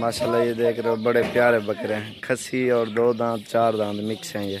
माशाल्लाह ये देख रहे हो, बड़े प्यारे बकरे हैं। खसी और दो दांत, चार दांत मिक्स हैं ये।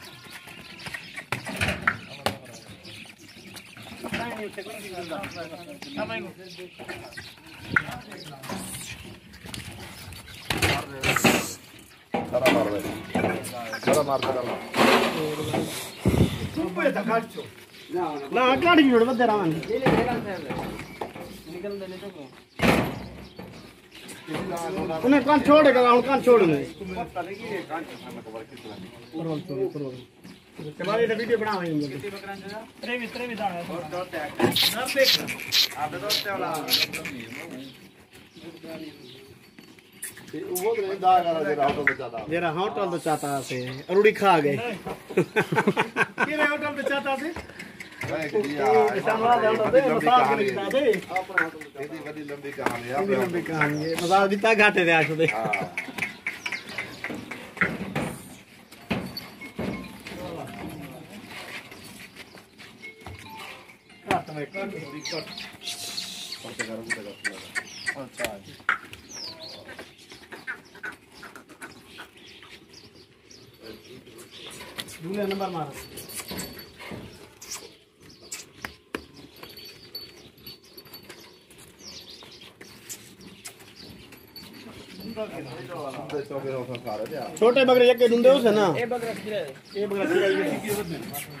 काढ़ी जोड़ बदे रामन उन्हें कान छोड़ेगा हम कान छोड़ दे तुम्हारी ये वीडियो बना रही हूँ। त्रेवी त्रेवी दाना जरा होटल तो चाहता से अरुड़ी खा गए। किरे होटल तो चाहता से? मज़ाक दिता घाटे थे आज दूसरे नंबर मारो छोटे बकरे जके ढूंढे उसे ना? ए बकरा खिरा ए बकरा खिरा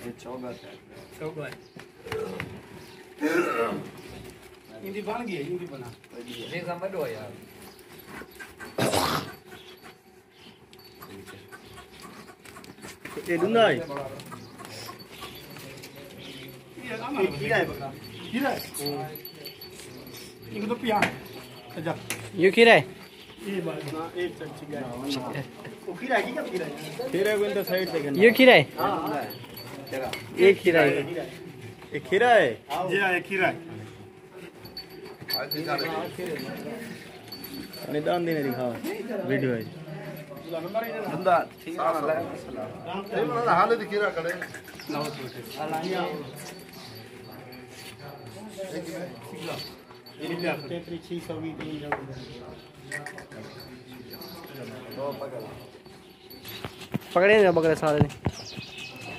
चौगा था हिंदी बन गई हिंदी बना ये ढूंढा है ये खीरा है बकरा खीरा है इनको तो पिया अच्छा यू खीरा है ये बात ना एक चमची गाय वो खीरा है कि क्या खीरा है खीरा को इनका साइड से यू खीरा है हाँ ये खीरा है। ये खीरा है? जी हाँ ये खीरा है। निदान देने दिखाओ वीडियो है। डूंदा ठीक है ना हाल दिखी रहा कड़े तेतरी सौ भी तीन पकड़े बकरे सारे ने झलन आवे थोड़ा एक बार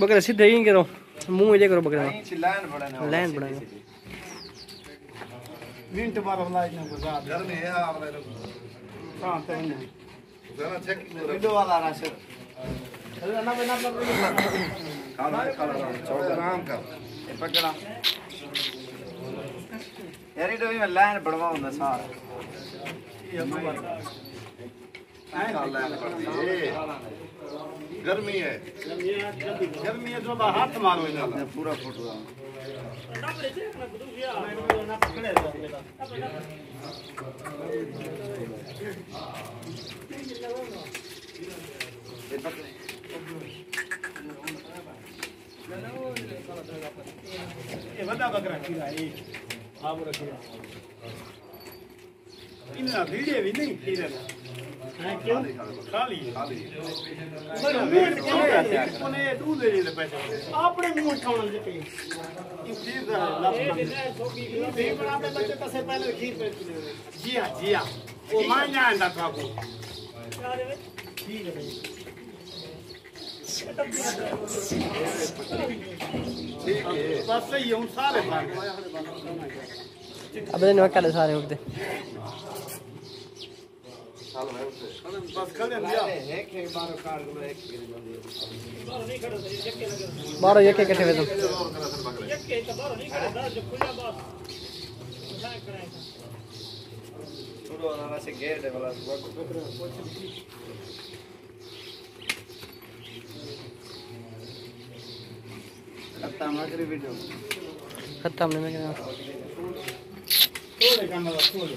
बकरे सीधे ही करो। मुँह ये करो बकरे लाइन बड़ा मिनट बाद लाइन में गुजार घर में है हाँ तो जरा चेक वीडियो वाला अरे ना ना छोड़ आराम कर। पकड़ा। यार लाइन सारा। गर्मी है। गर्मी है जो हाथ मारो इधर पूरा फ़ोटो ये बकरा खीरा है। वो इनका वीडियो भी नहीं हैं क्यों खाली खाली कोने दूध दे दे पैसे आपने मुँह खाना दे पे खीर दा खीर बनाते बच्चे तो से पहले खीर पे जी हाँ जी हाँ वो मान जाएगा बाबू ठीक है बस सही हूँ सारे भाग अब सारे उठते बारह एक एक इकट्ठे तुम खत्म। नहीं मैं कहना थोड़े करना बस थोड़े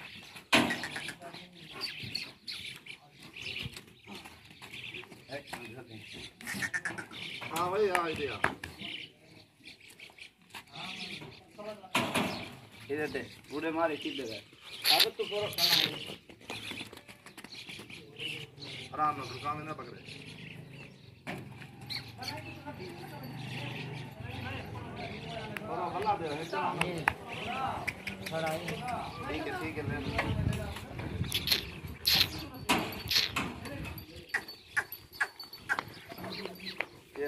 हाँ भाई हाँ इधे आ पूरे मारे सीधे गए। अब तो पूरा आराम से दुकान में ना पकड़े। बड़ा दे ठीक है ठीक है ले लो। ये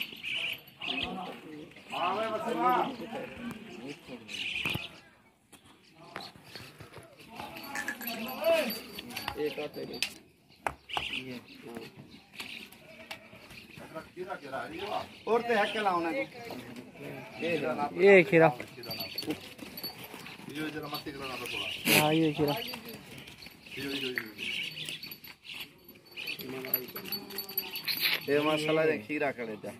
हाँ ये और ते हक लाउना को ये खीरा ये जरा मस्ती करना थोड़ा। हाँ ये खीरा। ये मसाला दे खीरा करे जा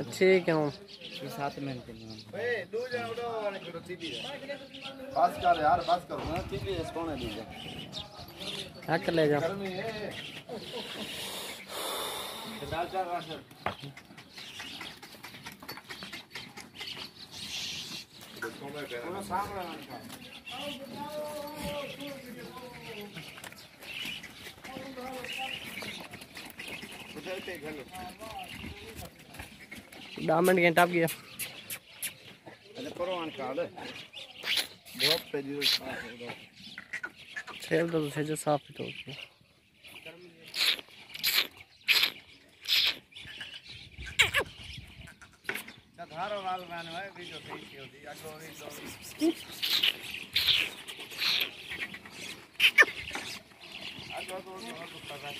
अच्छे क्यों ए दो जन उड़ो वाले बस कर यार बस कर। ना टीवी कौन है दीजिए हक ले जा। डायमंड गेंट आप गया। अरे परवान का दे बहुत पे दियो सेव तो से साफ़ ही तो Al manuel, widzę tej chwili, jak go widzą. A go, go, go, go, go, go,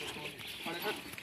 go, go,